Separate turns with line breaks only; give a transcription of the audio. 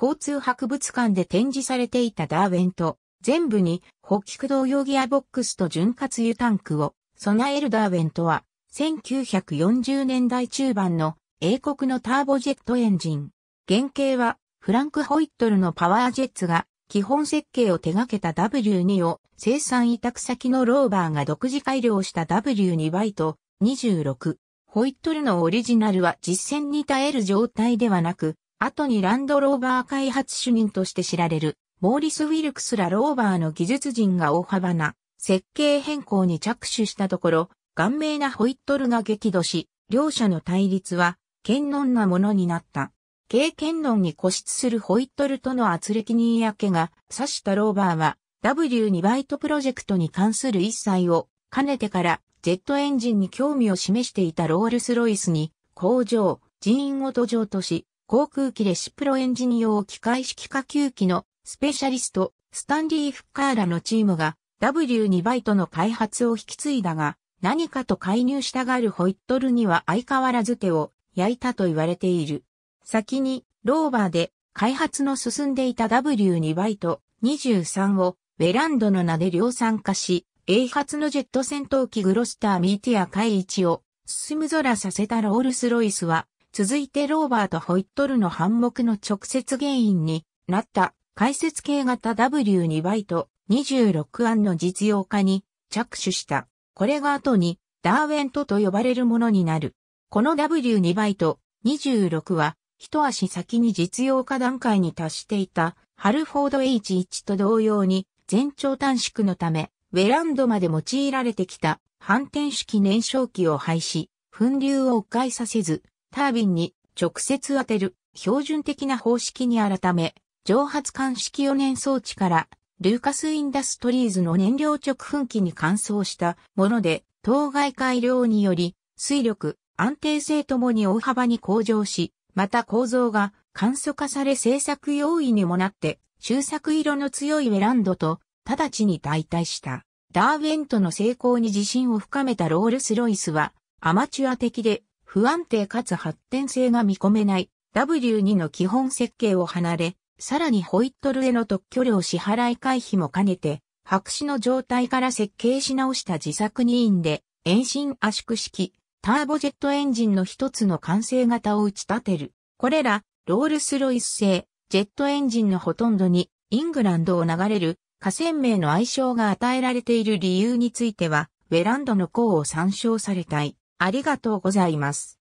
交通博物館で展示されていたダーウェンと、全部に、北菊同様ギアボックスと潤滑油タンクを備えるダーウェンとは、1940年代中盤の英国のターボジェットエンジン。原型はフランク・ホイットルのパワージェッツが基本設計を手掛けた W2 を生産委託先のローバーが独自改良した W2 バイト26。ホイットルのオリジナルは実践に耐える状態ではなく、後にランドローバー開発主任として知られるモーリス・ウィルクスらローバーの技術人が大幅な設計変更に着手したところ、顔面なホイットルが激怒し、両者の対立は堅能なものになった。経験論に固執するホイットルとの圧力に嫌気が刺したローバーは W2 バイトプロジェクトに関する一切を兼ねてからジェットエンジンに興味を示していたロールスロイスに工場、人員を途上とし、航空機レシプロエンジン用機械式下級機のスペシャリスト、スタンリー・フッカーラのチームが W2 バイトの開発を引き継いだが、何かと介入したがるホイットルには相変わらず手を焼いたと言われている。先に、ローバーで開発の進んでいた W2 バイト23をウェランドの名で量産化し、A 発のジェット戦闘機グロスターミーティア海1を進む空させたロールスロイスは、続いてローバーとホイットルの反目の直接原因になった解説系型 W2 バイト26案の実用化に着手した。これが後にダーウェントと呼ばれるものになる。この W2 バイト26は一足先に実用化段階に達していたハルフォード H1 と同様に全長短縮のためウェランドまで用いられてきた反転式燃焼機を廃止、粉流を迂回させず、タービンに直接当てる標準的な方式に改め、蒸発管式4年装置からルーカスインダストリーズの燃料直噴機に換装したもので、当該改良により、水力、安定性ともに大幅に向上し、また構造が簡素化され製作用意にもなって、終作色の強いウェランドと直ちに代替した。ダーウェントの成功に自信を深めたロールスロイスは、アマチュア的で不安定かつ発展性が見込めない W2 の基本設計を離れ、さらにホイットルへの特許料支払い回避も兼ねて、白紙の状態から設計し直した自作2員で、遠心圧縮式、ターボジェットエンジンの一つの完成型を打ち立てる。これら、ロールスロイス製、ジェットエンジンのほとんどに、イングランドを流れる河川名の愛称が与えられている理由については、ウェランドの項を参照されたい。ありがとうございます。